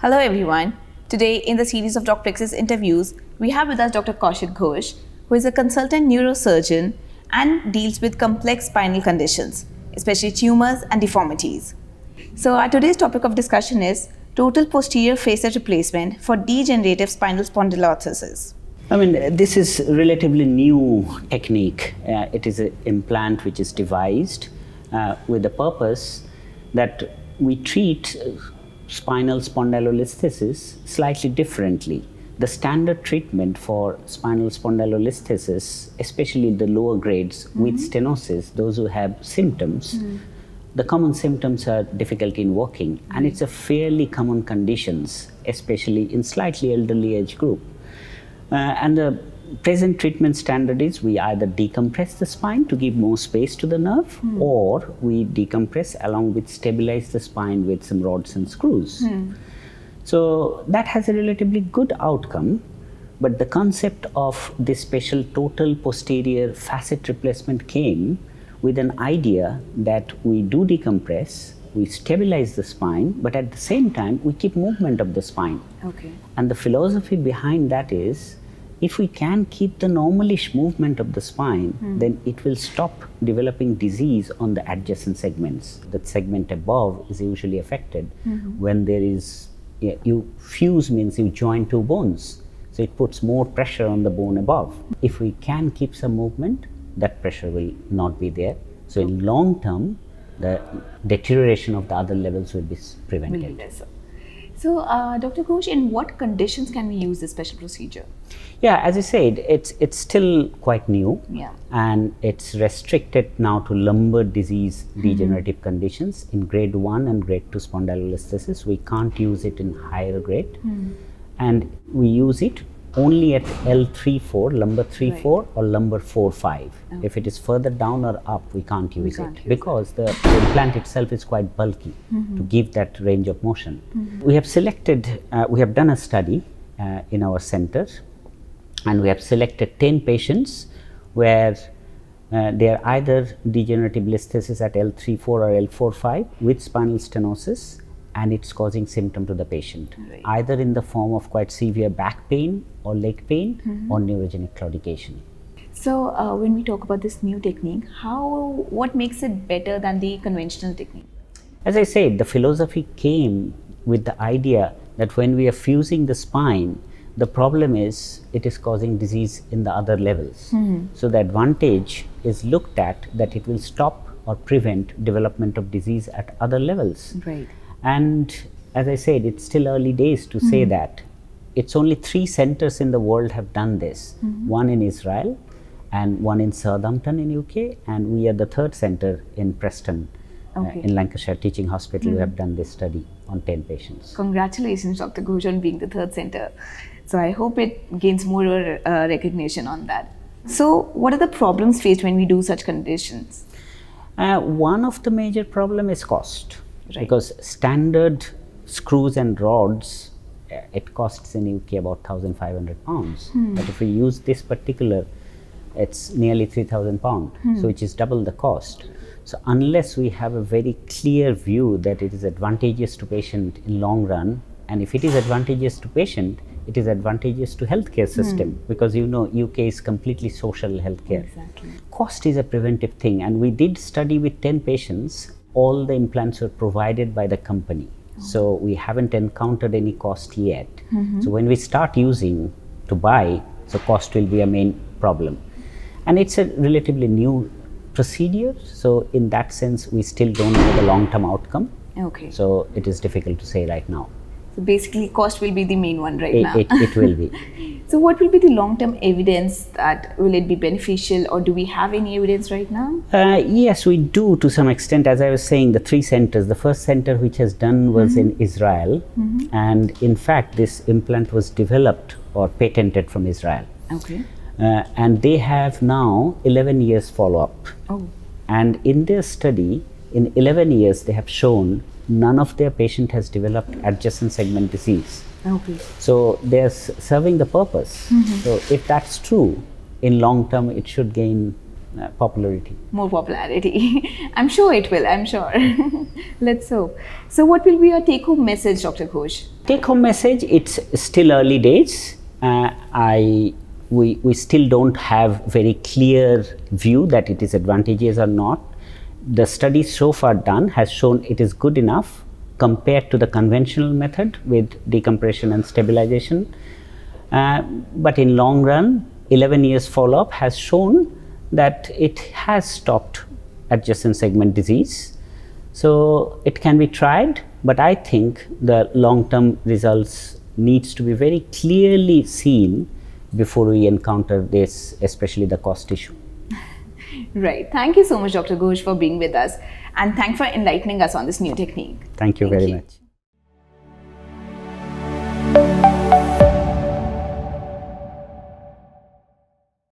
Hello, everyone. Today, in the series of Docplexus interviews, we have with us Dr. Kaushik Ghosh, who is a consultant neurosurgeon and deals with complex spinal conditions, especially tumors and deformities. So, our today's topic of discussion is total posterior facet replacement for degenerative spinal spondylolisthesis. I mean, this is relatively new technique. Uh, it is an implant which is devised uh, with the purpose that we treat spinal spondylolisthesis slightly differently. The standard treatment for spinal spondylolisthesis, especially the lower grades mm-hmm. with stenosis, those who have symptoms, mm. the common symptoms are difficulty in walking, and it's a fairly common conditions, especially in slightly elderly age group. Uh, and the present treatment standard is we either decompress the spine to give more space to the nerve mm. or we decompress along with stabilize the spine with some rods and screws. Mm. So that has a relatively good outcome. But the concept of this special total posterior facet replacement came with an idea that we do decompress, we stabilize the spine, but at the same time we keep movement of the spine. Okay. And the philosophy behind that is if we can keep the normalish movement of the spine, mm. then it will stop developing disease on the adjacent segments. That segment above is usually affected mm-hmm. when there is, yeah, you fuse means you join two bones. So it puts more pressure on the bone above. If we can keep some movement, that pressure will not be there. So in long term, the deterioration of the other levels will be prevented. Will so, uh, Dr. Ghosh, in what conditions can we use this special procedure? Yeah, as I said, it's it's still quite new. Yeah. And it's restricted now to lumbar disease mm-hmm. degenerative mm -hmm. conditions in grade 1 and grade 2 spondylolisthesis. We can't use it in higher grade. Mm -hmm. And we use it only at L3-4, lumbar 3-4 right. or lumbar 4-5. Okay. If it is further down or up, we can't use we can't it use because. The, the, implant itself is quite bulky mm -hmm. to give that range of motion. Mm -hmm. We have selected, uh, we have done a study uh, in our center and we have selected 10 patients where uh, they are either degenerative listhesis at L3-4 or L4-5 with spinal stenosis and it's causing symptom to the patient right. either in the form of quite severe back pain or leg pain mm-hmm. or neurogenic claudication so uh, when we talk about this new technique how what makes it better than the conventional technique as i said the philosophy came with the idea that when we are fusing the spine the problem is it is causing disease in the other levels mm-hmm. so the advantage is looked at that it will stop or prevent development of disease at other levels right and as I said, it's still early days to say that. It's only three centers in the world have done this. Mm-hmm. One in Israel, and one in Southampton in UK, and we are the third center in Preston, uh, okay. uh, in Lancashire Teaching Hospital. Mm-hmm. We have done this study on 10 patients. Congratulations, Dr. Ghosh, on being the third center. So I hope it gains more uh, recognition on that. So, what are the problems faced when we do such conditions? Uh, one of the major problem is cost right. because standard screws and rods uh, it costs in UK about 1500 pounds hmm. but if we use this particular it's nearly 3000 pound hmm. so which is double the cost so unless we have a very clear view that it is advantageous to patient in long run and if it is advantageous to patient it is advantageous to healthcare system hmm. because you know UK is completely social healthcare. Exactly. Cost is a preventive thing and we did study with 10 patients all the implants were provided by the company. So we haven't encountered any cost yet. Mm-hmm. So when we start using to buy, so cost will be a main problem. And it's a relatively new procedure. So in that sense, we still don't know the long-term outcome. Okay. So it is difficult to say right now. So basically, cost will be the main one right it, now. It, it will be. so what will be the long-term evidence that will it be beneficial, or do we have any evidence right now? Uh, yes, we do to some extent. As I was saying, the three centers. The first center which has done was mm-hmm. in Israel, mm-hmm. and in fact, this implant was developed or patented from Israel. Okay. Uh, and they have now 11 years follow-up. Oh. And in their study, in 11 years, they have shown none of their patient has developed adjacent segment disease. Okay. So they are serving the purpose. Mm-hmm. So if that's true, in long term, it should gain uh, popularity. More popularity. I'm sure it will, I'm sure. Let's hope. So, what will be your take home message, Dr. Ghosh? Take home message it's still early days. Uh, I we, we still don't have very clear view that it is advantageous or not. The studies so far done has shown it is good enough compared to the conventional method with decompression and stabilization. Uh, but in long run, 11 years follow-up has shown that it has stopped adjacent segment disease. So it can be tried, but I think the long-term results needs to be very clearly seen before we encounter this, especially the cost issue. Right. Thank you so much, Dr. Ghosh, for being with us. And thanks for enlightening us on this new technique. Thank you Thank very you. much.